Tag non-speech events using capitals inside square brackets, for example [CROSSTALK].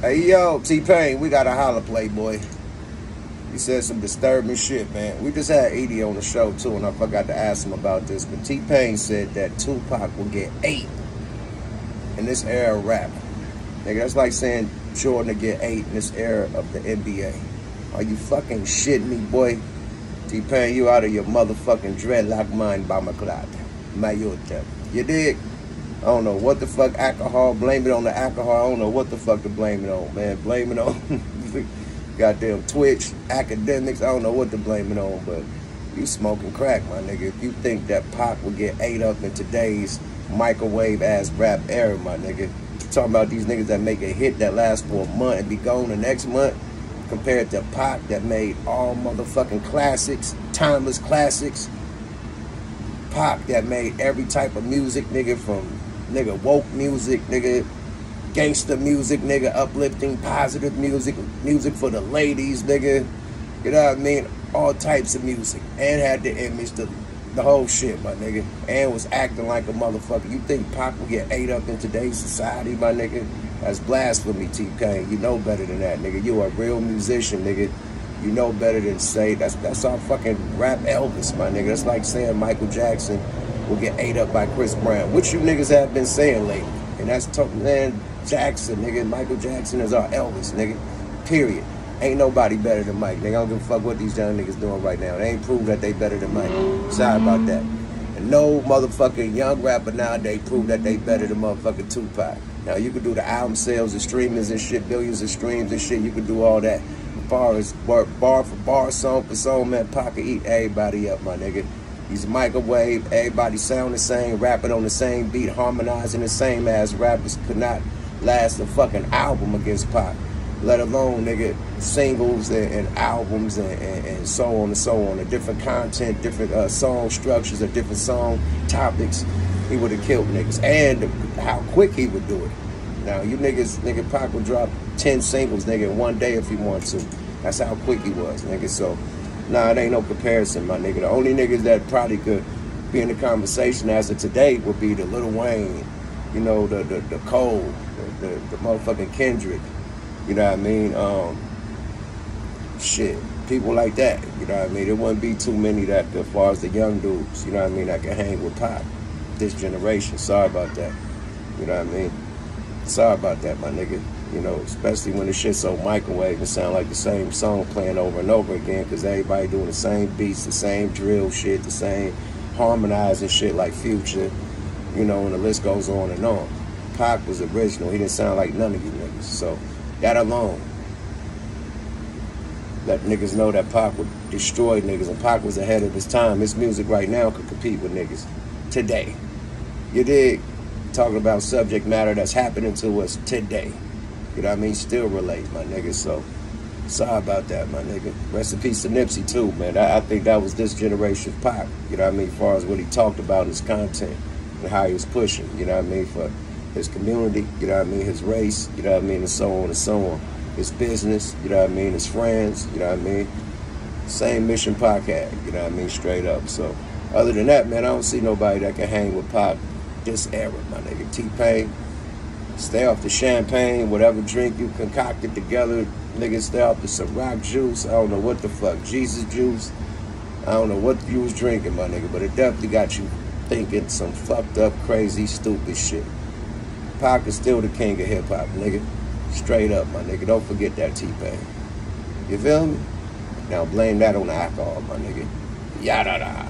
Hey, yo, T-Pain, we got a holla playboy. He said some disturbing shit, man. We just had Edie on the show, too, and I forgot to ask him about this. But T-Pain said that Tupac will get ate in this era of rap. Nigga, that's like saying Jordan to get ate in this era of the NBA. Are you fucking shitting me, boy? T-Pain, you out of your motherfucking dreadlock mind, Bamaklad. Mayota. You dig? I don't know what the fuck alcohol. Blame it on the alcohol. I don't know what the fuck to blame it on, man. Blame it on [LAUGHS] goddamn Twitch, academics. I don't know what to blame it on, but you smoking crack, my nigga. If you think that Pac will get ate up in today's microwave ass rap era, my nigga. Talking about these niggas that make a hit that lasts for a month and be gone the next month compared to Pac that made all motherfucking classics, timeless classics. Pac that made every type of music, nigga, from nigga woke music, nigga gangster music, nigga, uplifting, positive music, music for the ladies, nigga. You know what I mean? All types of music. And had the image, the, the whole shit, my nigga. And was acting like a motherfucker. You think Pac will get ate up in today's society, my nigga? That's blasphemy, T-Pain. You know better than that, nigga. You a real musician, nigga. You know better than say that's that's our fucking rap Elvis, my nigga. That's like saying Michael Jackson will get ate up by Chris Brown, which you niggas have been saying lately. And that's talking, man, Jackson, nigga. Michael Jackson is our Elvis, nigga. Period. Ain't nobody better than Mike, nigga. I don't give a fuck what these young niggas doing right now. They ain't proved that they better than Mike. Sorry about that. And no motherfucking young rapper nowadays prove that they better than motherfucking Tupac. Now you could do the album sales, the streamings and shit, billions of streams and shit. You could do all that. Far as bar, bar for bar, song for song, man, Pocket eat everybody up, my nigga. He's microwave, everybody sound the same, rapping on the same beat, harmonizing the same as rappers could not last a fucking album against Pac, let alone nigga singles and, and albums and, and, and, so on and so on, and different content, different uh, song structures, or different song topics. He would have killed niggas, and how quick he would do it. Now you niggas, nigga Pac would drop ten singles, nigga, in one day if he wanted to. That's how quick he was, nigga. So Nah, it ain't no comparison, my nigga. The only niggas that probably could be in the conversation as of today would be the Lil Wayne, you know, the the, the Cole, the, the, the motherfucking Kendrick. You know what I mean? Um, shit, people like that. You know what I mean? There wouldn't be too many that, as far as the young dudes, you know what I mean, that can hang with Pac. This generation. Sorry about that. You know what I mean? Sorry about that, my nigga you know, especially when the shit's so microwave and sound like the same song playing over and over again because everybody doing the same beats, the same drill shit, the same harmonizing shit like Future, you know, and the list goes on and on. Pac was original. He didn't sound like none of you niggas. So that alone, let niggas know that Pac would destroy niggas and Pac was ahead of his time. His music right now could compete with niggas today. You dig? Talking about subject matter that's happening to us today. You know what I mean? Still relate, my nigga. So sorry about that, my nigga. Rest in peace to Nipsey too, man. I, I think that was this generation's pop. You know what I mean? As far as what he talked about his content and how he was pushing. You know what I mean? For his community. You know what I mean? His race. You know what I mean? And so on and so on. His business. You know what I mean? His friends. You know what I mean? Same mission podcast. You know what I mean? Straight up. So other than that, man, I don't see nobody that can hang with Pop this era, my nigga. T-Pain. Stay off the champagne, whatever drink you concocted together. Niggas stay off the Ciroc juice. I don't know what the fuck. Jesus juice. I don't know what you was drinking, my nigga, but it definitely got you thinking some fucked up, crazy, stupid shit. Pac is still the king of hip hop, nigga. Straight up, my nigga. Don't forget that T-Pain. You feel me? Now blame that on the alcohol, my nigga. Yada da.